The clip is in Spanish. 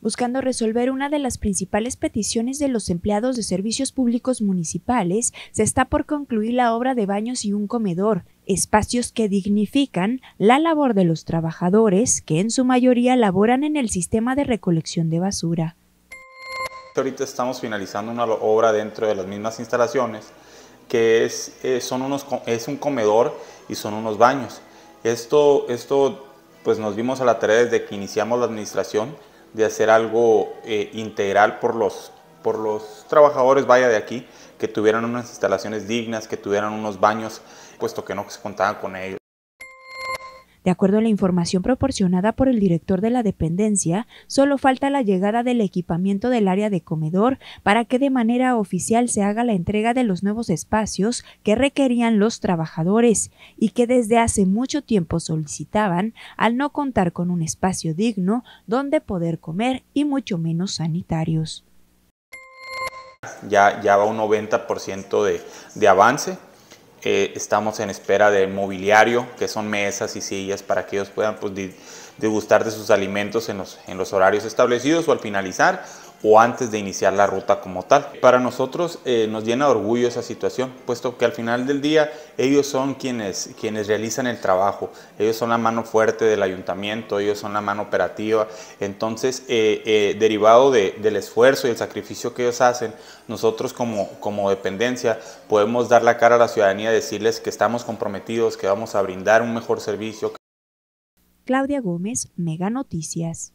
buscando resolver una de las principales peticiones de los empleados de servicios públicos municipales, se está por concluir la obra de baños y un comedor, espacios que dignifican la labor de los trabajadores que en su mayoría laboran en el sistema de recolección de basura. Ahorita estamos finalizando una obra dentro de las mismas instalaciones que es, eh, son unos, es un comedor y son unos baños. Esto, esto pues nos dimos a la tarea desde que iniciamos la administración de hacer algo eh, integral por los, por los trabajadores, vaya de aquí, que tuvieran unas instalaciones dignas, que tuvieran unos baños, puesto que no se contaban con ellos. De acuerdo a la información proporcionada por el director de la dependencia, solo falta la llegada del equipamiento del área de comedor para que de manera oficial se haga la entrega de los nuevos espacios que requerían los trabajadores y que desde hace mucho tiempo solicitaban al no contar con un espacio digno donde poder comer y mucho menos sanitarios. Ya, va un 90% de, de avance estamos en espera de mobiliario, que son mesas y sillas para que ellos puedan pues, degustar de sus alimentos en los, en los horarios establecidos o al finalizar o antes de iniciar la ruta como tal. Para nosotros eh, nos llena de orgullo esa situación, puesto que al final del día ellos son quienes, quienes realizan el trabajo, ellos son la mano fuerte del ayuntamiento, ellos son la mano operativa, entonces eh, eh, derivado del esfuerzo y el sacrificio que ellos hacen, nosotros como, como dependencia podemos dar la cara a la ciudadanía, decirles que estamos comprometidos, que vamos a brindar un mejor servicio. Claudia Gómez, Mega Noticias.